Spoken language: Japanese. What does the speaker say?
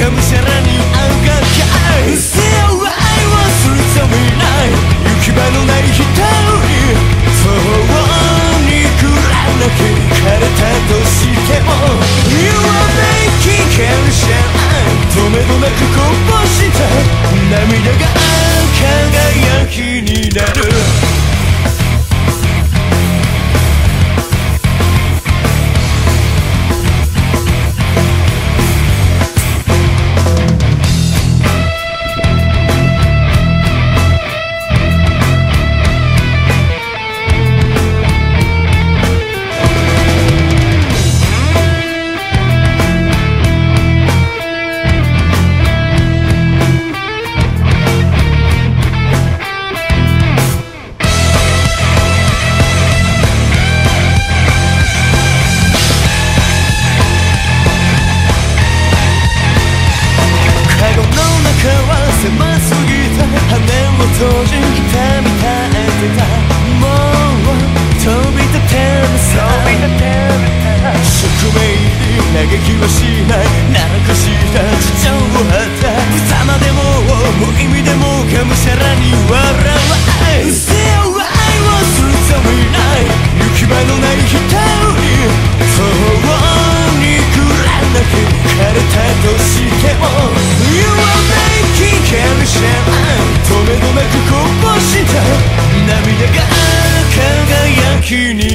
がむしゃらに合うがかいはするためない行き場のない人にそうにくらなきゃ枯れたとしても You are making can shine 止めどなくこぼした涙が輝きになるむしゃらに笑わないうせ愛をするつもりない行き場のない人に途にくらなく枯れたとしても You are making carry shine 止めどなくこぼした涙が輝きに